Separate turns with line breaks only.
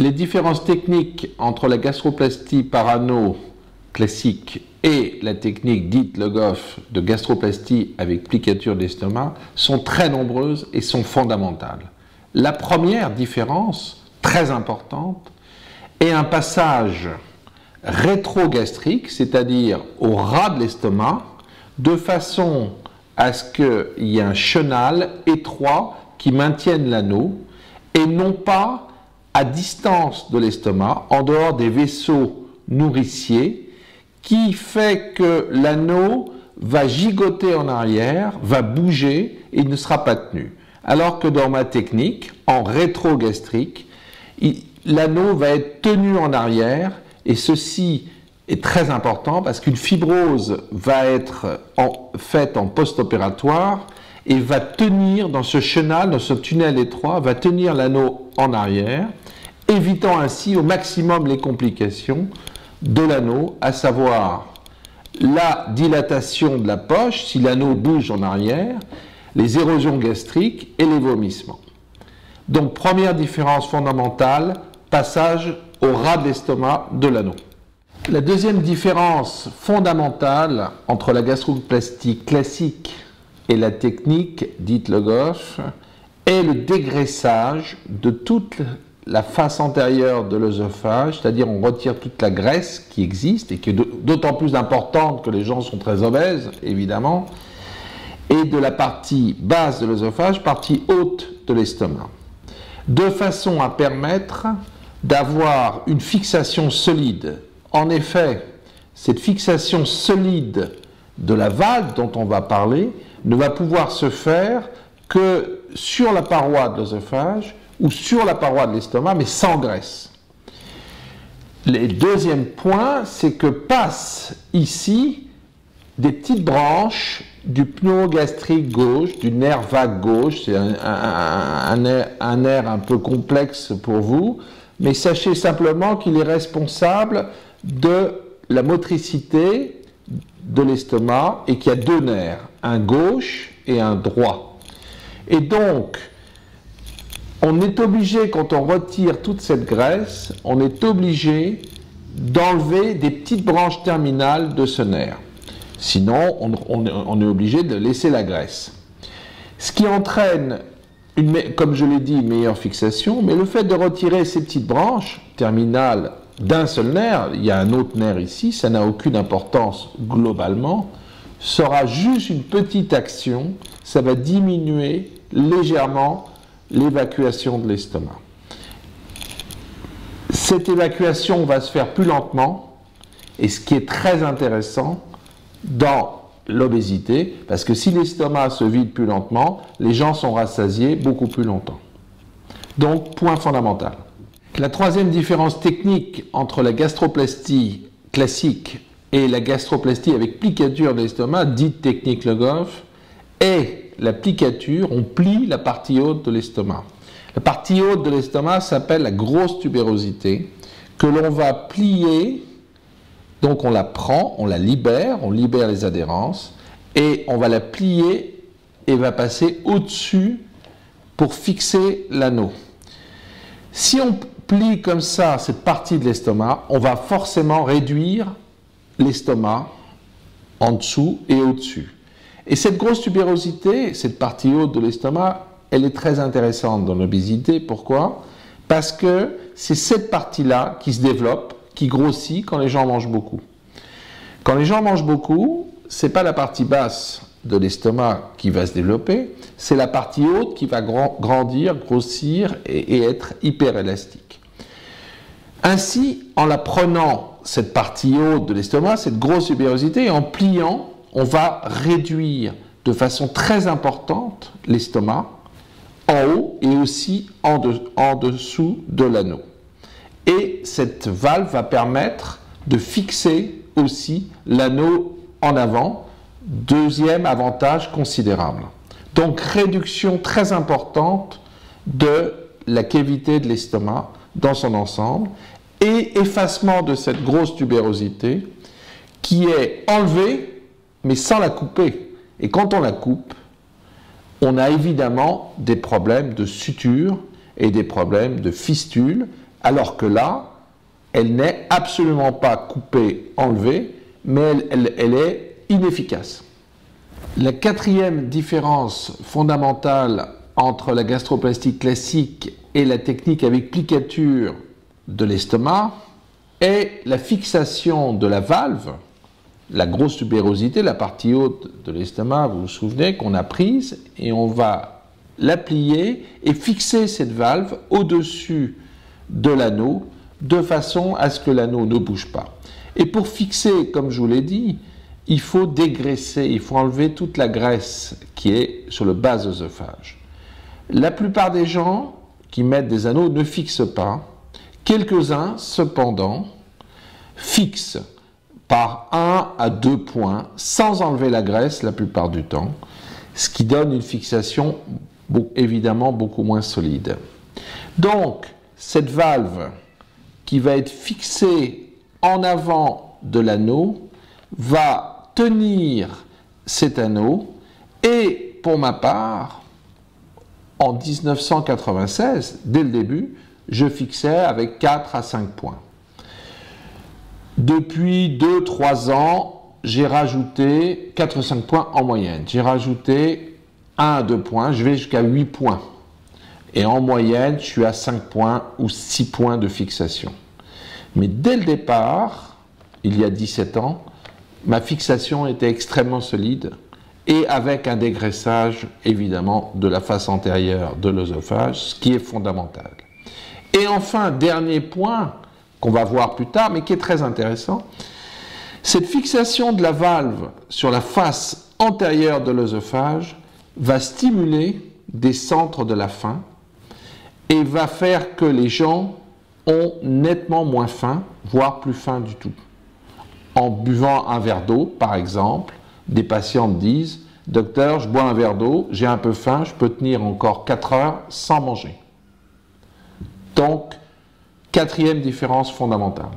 Les différences techniques entre la gastroplastie par anneau classique et la technique dite Le Goff de gastroplastie avec plicature d'estomac sont très nombreuses et sont fondamentales. La première différence, très importante, est un passage rétrogastrique, c'est-à-dire au ras de l'estomac, de façon à ce qu'il y ait un chenal étroit qui maintienne l'anneau et non pas à distance de l'estomac, en dehors des vaisseaux nourriciers, qui fait que l'anneau va gigoter en arrière, va bouger et ne sera pas tenu. Alors que dans ma technique, en rétrogastrique, l'anneau va être tenu en arrière et ceci est très important parce qu'une fibrose va être faite en post-opératoire et va tenir dans ce chenal, dans ce tunnel étroit, va tenir l'anneau en arrière, évitant ainsi au maximum les complications de l'anneau, à savoir la dilatation de la poche si l'anneau bouge en arrière, les érosions gastriques et les vomissements. Donc première différence fondamentale, passage au ras de l'estomac de l'anneau. La deuxième différence fondamentale entre la gastroplastie classique et la technique dite le gauche est le dégraissage de toute la face antérieure de l'œsophage, c'est-à-dire on retire toute la graisse qui existe et qui est d'autant plus importante que les gens sont très obèses, évidemment, et de la partie basse de l'œsophage, partie haute de l'estomac, de façon à permettre d'avoir une fixation solide. En effet, cette fixation solide de la valve dont on va parler ne va pouvoir se faire que sur la paroi de l'œsophage ou sur la paroi de l'estomac, mais sans graisse. Le deuxième point, c'est que passent ici des petites branches du pneumogastrique gauche, du nerf vague gauche, c'est un, un, nerf un peu complexe pour vous, mais sachez simplement qu'il est responsable de la motricité de l'estomac et qu'il y a deux nerfs, un gauche et un droit. Et donc, on est obligé, quand on retire toute cette graisse, on est obligé d'enlever des petites branches terminales de ce nerf. Sinon, on, est obligé de laisser la graisse. Ce qui entraîne, comme je l'ai dit, une meilleure fixation, mais le fait de retirer ces petites branches terminales d'un seul nerf, il y a un autre nerf ici, ça n'a aucune importance globalement, sera juste une petite action, ça va diminuer légèrement l'évacuation de l'estomac. Cette évacuation va se faire plus lentement, et ce qui est très intéressant dans l'obésité, parce que si l'estomac se vide plus lentement, les gens sont rassasiés beaucoup plus longtemps. Donc, point fondamental. La troisième différence technique entre la gastroplastie classique et la gastroplastie avec plicature de l'estomac, dite technique Le Goff, est la plicature, on plie la partie haute de l'estomac. La partie haute de l'estomac s'appelle la grosse tubérosité, que l'on va plier, donc on la prend, on la libère, on libère les adhérences, et on va la plier et va passer au-dessus pour fixer l'anneau. Si on plie comme ça cette partie de l'estomac, on va forcément réduire l'estomac en dessous et au-dessus. Et cette grosse tubérosité, cette partie haute de l'estomac, elle est très intéressante dans l'obésité. Pourquoi? Parce que c'est cette partie-là qui se développe, qui grossit quand les gens mangent beaucoup. Quand les gens mangent beaucoup, c'est pas la partie basse de l'estomac qui va se développer, c'est la partie haute qui va grandir, grossir et, et être hyper élastique. Ainsi, en la prenant cette partie haute de l'estomac, cette grosse tubérosité, en pliant, on va réduire de façon très importante l'estomac en haut et aussi en, dessous de l'anneau. Et cette valve va permettre de fixer aussi l'anneau en avant, deuxième avantage considérable. Donc réduction très importante de la cavité de l'estomac dans son ensemble et effacement de cette grosse tubérosité qui est enlevée mais sans la couper. Et quand on la coupe, on a évidemment des problèmes de suture et des problèmes de fistule Alors que là, elle n'est absolument pas coupée, enlevée, mais elle, est inefficace. La quatrième différence fondamentale entre la gastroplastie classique et la technique avec plicature de l'estomac est la fixation de la valve, la grosse tubérosité, la partie haute de l'estomac, vous vous souvenez, qu'on a prise, et on va la plier et fixer cette valve au-dessus de l'anneau de façon à ce que l'anneau ne bouge pas. Et pour fixer, comme je vous l'ai dit, il faut dégraisser, il faut enlever toute la graisse qui est sur le bas œsophage. La plupart des gens qui mettent des anneaux ne fixent pas. Quelques-uns, cependant, fixent par un à deux points sans enlever la graisse la plupart du temps, ce qui donne une fixation évidemment beaucoup moins solide. Donc, cette valve qui va être fixée en avant de l'anneau va tenir cet anneau et pour ma part, en 1996, dès le début, je fixais avec 4 à 5 points. Depuis 2-3 ans, j'ai rajouté 4 ou 5 points en moyenne. J'ai rajouté 1 à 2 points, je vais jusqu'à 8 points. Et en moyenne, je suis à 5 points ou 6 points de fixation. Mais dès le départ, il y a 17 ans, ma fixation était extrêmement solide et avec un dégraissage évidemment de la face antérieure de l'œsophage, ce qui est fondamental. Et enfin, dernier point qu'on va voir plus tard, mais qui est très intéressant, cette fixation de la valve sur la face antérieure de l'œsophage va stimuler des centres de la faim et va faire que les gens ont nettement moins faim, voire plus faim du tout. En buvant un verre d'eau, par exemple, des patients disent Docteur, je bois un verre d'eau, j'ai un peu faim, je peux tenir encore 4 heures sans manger. Donc, quatrième différence fondamentale.